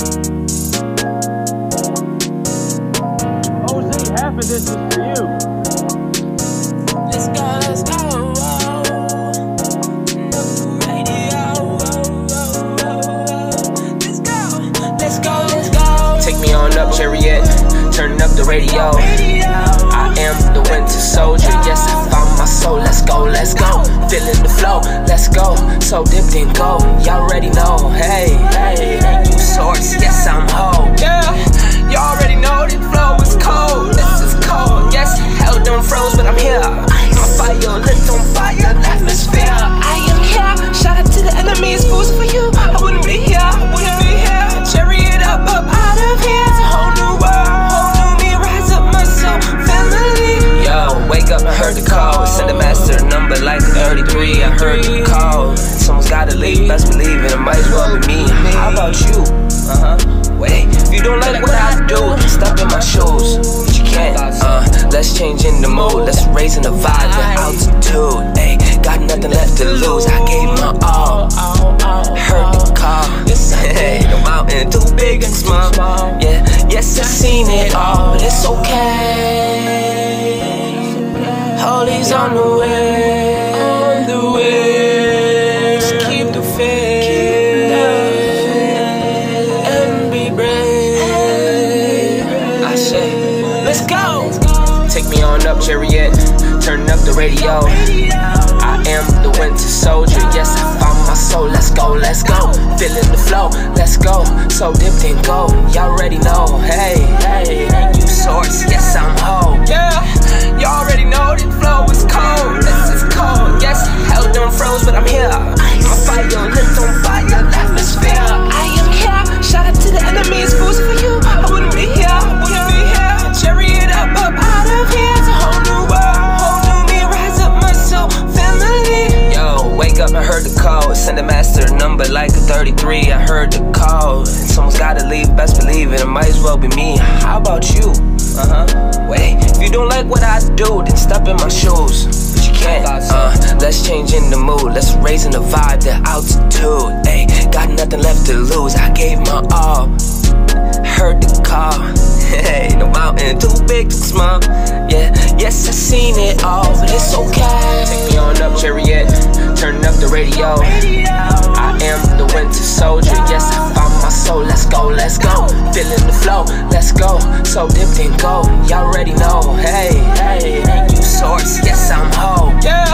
OZ, half of this is for you. Let's go, let's go. Turn up the radio. Oh, oh, oh, let's go, let's go. Take me on up, chariot. Turn up the radio. I am the winter soldier. Yes, I found my soul. Let's go, let's go. Feeling the flow. Let's go. So dipped in gold. Y'all already know. Hey, hey, Yes, I'm whole. Yeah, y'all already know this flow is cold. This is cold. Yes, hell done froze, but I'm here. My fire lit on fire. Atmosphere. I am here. Shout out to the enemies, fools for you. I wouldn't be here, I wouldn't be here. Cherry it up, up out of here. It's a whole new world, whole new me. Rise up, my soul, family. Yo, wake up and heard the call. Send a master number like 33. I heard the call. Someone's gotta leave, best believe it. It might as well be me. How about you? Don't like what I do, step in my shoes. But you can't. Uh, let's change in the mood. Let's raise in the vibe, the altitude. Ayy, got nothing left to lose. I gave my all. Heard the call. Hey, the mountain too big and small. Yeah, yes, I've seen it all, but it's okay. Holy's on the way. Let's go. Take me on up, chariot. Turn up the radio. I am the winter soldier. Yes, I found my soul. Let's go, let's go. Feeling the flow. Let's go. So dipped in gold. Y'all already know. Hey, hey, you source. Yes, I'm whole. Yeah, y'all already know this flow Send a master number like a 33. I heard the call. Someone's gotta leave, best believe it. It might as well be me. How about you? Uh huh. Wait, if you don't like what I do, then step in my shoes. But you can't. Uh, let's change in the mood. Let's raise in the vibe, the altitude. Ayy, got nothing left to lose. I gave my all. Heard the call. Hey, the mountain too big, too small. Yeah, radio. I am the winter soldier. Yes, I found my soul. Let's go, let's go. Feeling the flow. Let's go. So dipped in gold. Y'all already know. Hey, hey, you source. Yes, I'm whole. Yeah,